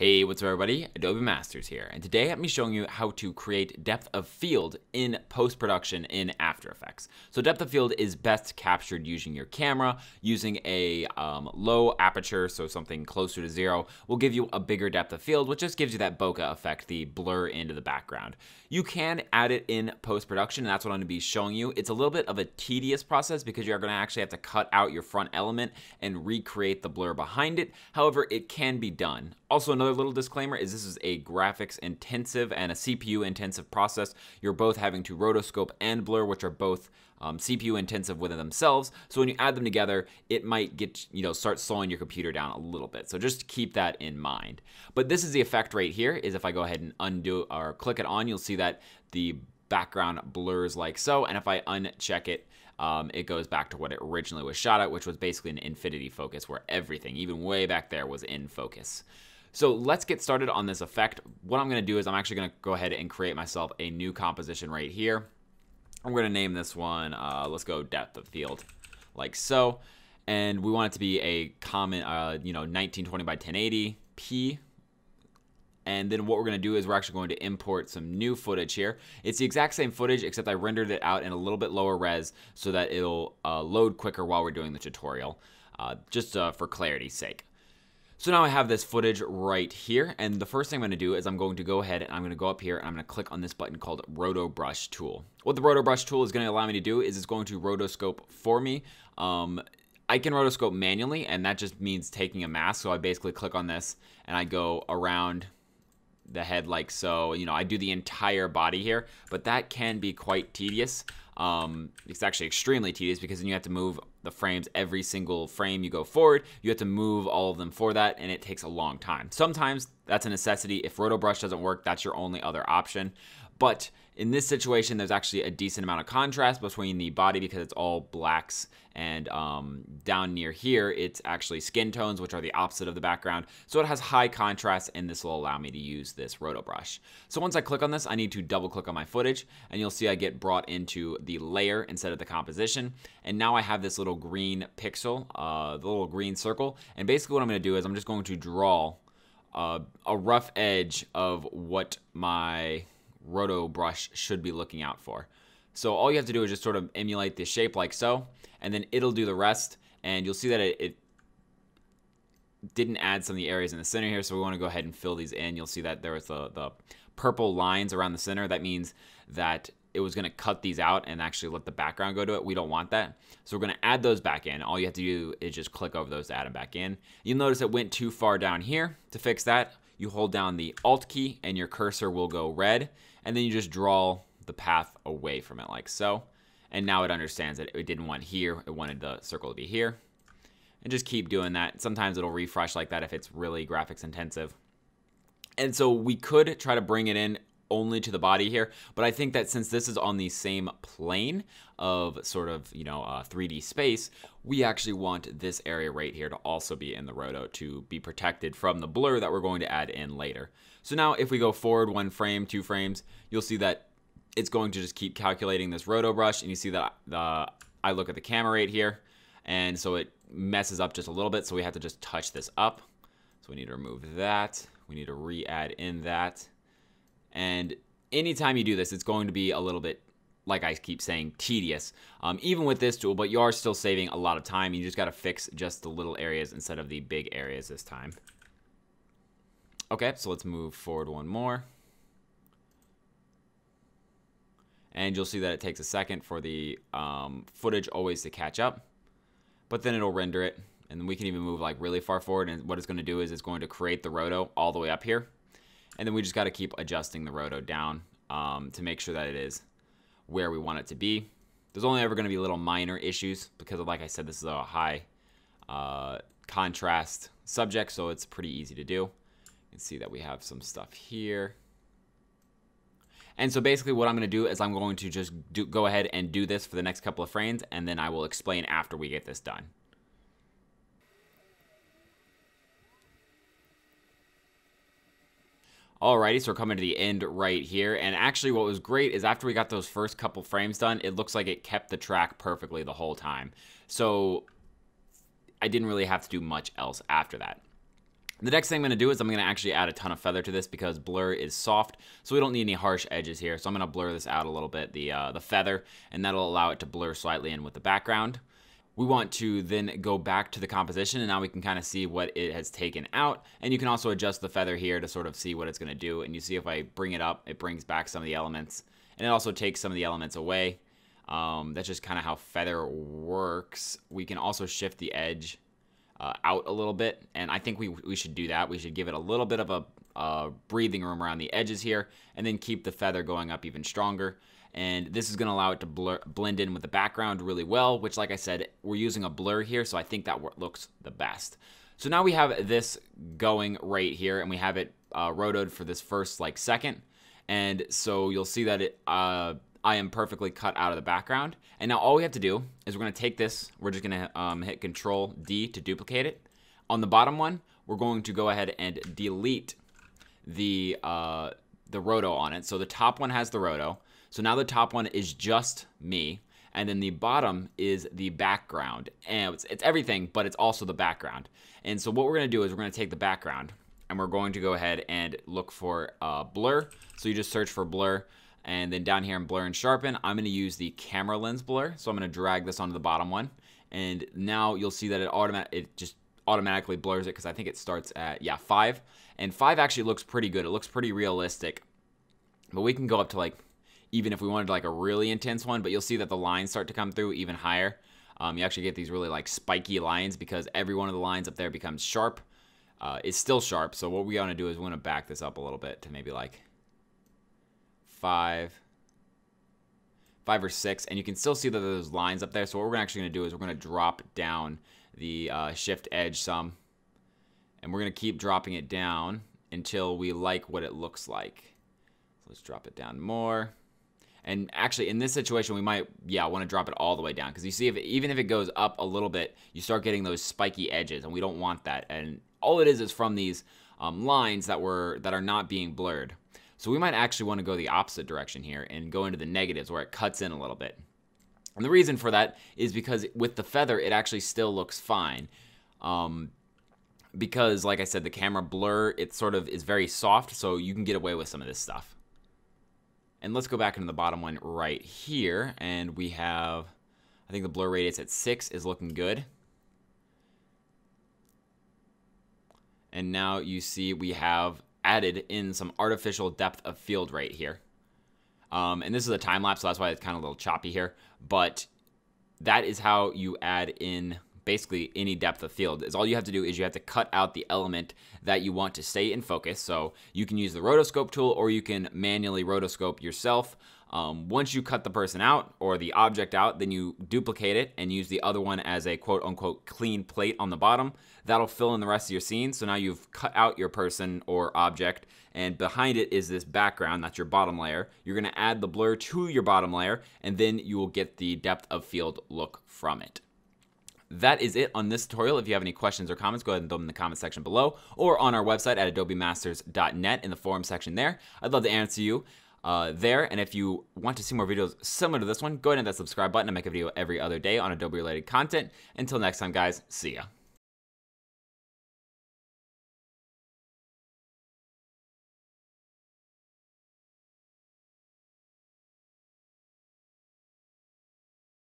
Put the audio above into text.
Hey, what's up everybody? Adobe Masters here, and today I'm showing you how to create depth of field in post-production in After Effects. So depth of field is best captured using your camera, using a um, low aperture, so something closer to zero, will give you a bigger depth of field, which just gives you that bokeh effect, the blur into the background. You can add it in post-production, and that's what I'm gonna be showing you. It's a little bit of a tedious process because you're gonna actually have to cut out your front element and recreate the blur behind it. However, it can be done. Also, another little disclaimer is this is a graphics intensive and a CPU intensive process. You're both having to rotoscope and blur, which are both um, CPU intensive within themselves. So when you add them together, it might get, you know, start slowing your computer down a little bit. So just keep that in mind. But this is the effect right here is if I go ahead and undo or click it on, you'll see that the background blurs like so. And if I uncheck it, um, it goes back to what it originally was shot at, which was basically an infinity focus where everything, even way back there, was in focus. So let's get started on this effect. What I'm gonna do is I'm actually gonna go ahead and create myself a new composition right here. I'm gonna name this one, uh, let's go depth of field, like so. And we want it to be a common, uh, you know, 1920 by 1080 p. And then what we're gonna do is we're actually going to import some new footage here. It's the exact same footage, except I rendered it out in a little bit lower res so that it'll uh, load quicker while we're doing the tutorial, uh, just uh, for clarity's sake. So now I have this footage right here, and the first thing I'm going to do is I'm going to go ahead and I'm going to go up here and I'm going to click on this button called Roto Brush Tool. What the Roto Brush Tool is to allow me to do is it's going to rotoscope for me. Um, I can rotoscope manually, and that just means taking a mask. So I basically click on this and I go around the head like so. You know, I do the entire body here, but that can be quite tedious. Um, it's actually extremely tedious because then you have to move the frames every single frame you go forward. You have to move all of them for that, and it takes a long time. Sometimes that's a necessity. If Roto Brush doesn't work, that's your only other option. But in this situation, there's actually a decent amount of contrast between the body because it's all blacks and um, down near here, it's actually skin tones, which are the opposite of the background. So it has high contrast and this will allow me to use this roto brush. So once I click on this, I need to double click on my footage and you'll see I get brought into the layer instead of the composition. And now I have this little green pixel, uh, the little green circle. And basically what I'm gonna do is I'm just going to draw uh, a rough edge of what my roto brush should be looking out for. So all you have to do is just sort of emulate the shape like so, and then it'll do the rest. And you'll see that it, it didn't add some of the areas in the center here, so we want to go ahead and fill these in. You'll see that there was the, the purple lines around the center. That means that it was going to cut these out and actually let the background go to it. We don't want that. So we're going to add those back in. All you have to do is just click over those to add them back in. You'll notice it went too far down here. To fix that, you hold down the Alt key and your cursor will go red. And then you just draw the path away from it like so. And now it understands that it didn't want here, it wanted the circle to be here. And just keep doing that. Sometimes it'll refresh like that if it's really graphics intensive. And so we could try to bring it in only to the body here, but I think that since this is on the same plane of sort of, you know, uh, 3D space, we actually want this area right here to also be in the roto to be protected from the blur that we're going to add in later. So now if we go forward one frame, two frames, you'll see that it's going to just keep calculating this roto brush and you see that the I look at the camera right here and so it messes up just a little bit so we have to just touch this up. So we need to remove that. We need to re-add in that and anytime you do this it's going to be a little bit like I keep saying tedious. Um, even with this tool but you are still saving a lot of time. You just got to fix just the little areas instead of the big areas this time. Okay so let's move forward one more. And you'll see that it takes a second for the um, footage always to catch up but then it'll render it. And we can even move like really far forward and what it's going to do is it's going to create the roto all the way up here and then we just got to keep adjusting the roto down um, to make sure that it is where we want it to be. There's only ever going to be little minor issues because like I said this is a high uh, contrast subject so it's pretty easy to do. You can see that we have some stuff here. And so basically what I'm going to do is I'm going to just do, go ahead and do this for the next couple of frames, and then I will explain after we get this done. Alrighty, so we're coming to the end right here. And actually what was great is after we got those first couple frames done, it looks like it kept the track perfectly the whole time. So I didn't really have to do much else after that. The next thing I'm going to do is I'm going to actually add a ton of feather to this because blur is soft, so we don't need any harsh edges here. So I'm going to blur this out a little bit, the, uh, the feather, and that'll allow it to blur slightly in with the background. We want to then go back to the composition, and now we can kind of see what it has taken out. And you can also adjust the feather here to sort of see what it's going to do. And you see if I bring it up, it brings back some of the elements, and it also takes some of the elements away. Um, that's just kind of how feather works. We can also shift the edge uh, out a little bit, and I think we, we should do that. We should give it a little bit of a uh, breathing room around the edges here, and then keep the feather going up even stronger. And this is going to allow it to blur, blend in with the background really well, which, like I said, we're using a blur here, so I think that looks the best. So now we have this going right here, and we have it uh, rotoed for this first like second. And so you'll see that it uh, I am perfectly cut out of the background. And now all we have to do is we're going to take this, we're just going to um, hit Control D to duplicate it. On the bottom one, we're going to go ahead and delete the, uh, the roto on it. So the top one has the roto. So now the top one is just me. And then the bottom is the background. And it's, it's everything, but it's also the background. And so what we're going to do is we're going to take the background and we're going to go ahead and look for uh, blur. So you just search for blur. And then down here in blur and sharpen, I'm going to use the camera lens blur. So I'm going to drag this onto the bottom one. And now you'll see that it automatic it just automatically blurs it because I think it starts at, yeah, 5. And 5 actually looks pretty good. It looks pretty realistic. But we can go up to like, even if we wanted like a really intense one, but you'll see that the lines start to come through even higher. Um, you actually get these really like spiky lines because every one of the lines up there becomes sharp. Uh, it's still sharp, so what we want to do is we want to back this up a little bit to maybe like five, five or six, and you can still see that there's lines up there. So what we're actually to do is we're to drop down the uh, shift edge some, and we're going to keep dropping it down until we like what it looks like. So let's drop it down more. And actually, in this situation, we might, yeah, want to drop it all the way down because you see, if it, even if it goes up a little bit, you start getting those spiky edges, and we don't want that. And all it is is from these um, lines that were that are not being blurred. So we might actually want to go the opposite direction here and go into the negatives where it cuts in a little bit. And the reason for that is because with the feather, it actually still looks fine. Um, because, like I said, the camera blur, it sort of is very soft, so you can get away with some of this stuff. And let's go back into the bottom one right here, and we have, I think the blur radius at 6 is looking good. And now you see we have added in some artificial depth of field right here. Um, and this is a time lapse, so that's why it's kind of a little choppy here. But that is how you add in basically any depth of field. Is all you have to do is you have to cut out the element that you want to stay in focus. So you can use the rotoscope tool or you can manually rotoscope yourself. Um, once you cut the person out or the object out, then you duplicate it and use the other one as a quote unquote clean plate on the bottom. That'll fill in the rest of your scene. So now you've cut out your person or object, and behind it is this background. That's your bottom layer. You're going to add the blur to your bottom layer, and then you will get the depth of field look from it that is it on this tutorial. If you have any questions or comments, go ahead and throw them in the comment section below or on our website at adobemasters.net in the forum section there. I'd love to answer you uh, there. And if you want to see more videos similar to this one, go ahead and hit that subscribe button. I make a video every other day on Adobe related content. Until next time, guys, see ya.